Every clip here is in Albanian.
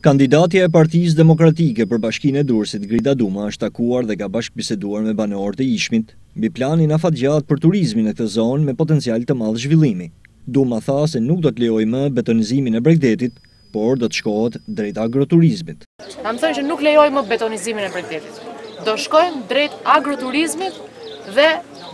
Kandidatja e Partisë Demokratike për Bashkinë e Durrësit, Grida Duma është takuar dhe ka bashkëbiseduar me banorët e Ishmit mbi planin afatgjatë për turizmin në këtë zonë me potencial të madh zhvillimi. Duma tha se nuk do të lejojë më betonizimin e bregdetit, por do të shkohet drejt agroturizmit. Kam thënë që nuk lejoj më betonizimin e bregdetit. Do shkojmë drejt agroturizmit dhe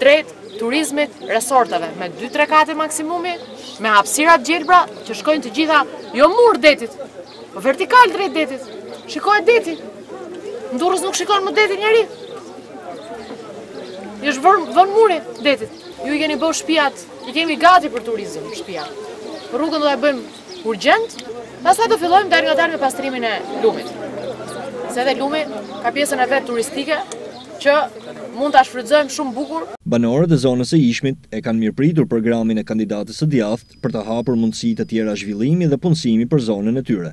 drejt turizmit resorteve me 2-3 kate maksimumi, me hapsira të gjelbra që shkojnë të gjitha jo mur detit, vertikal drejt detit, shikojnë detin, në Durrës nuk shikon më detin njeri, i është vënë mur detit, ju i keni bërë shpijat, i kemi gati për turizëm shpijat, rrugën do ta bëjmë urgjent, pastaj do fillojmë dalëngadalë me pastrimin e lumit. Se edhe lumi ka pjesën e vet turistike që mund ta shfrytëzojmë shumë bukur. Banorët e zonës së Ishmit e kanë mirëpritur programin e kandidates së djathtë për të hapur mundësi të tjera zhvillimi dhe punësimi për zonën e tyre.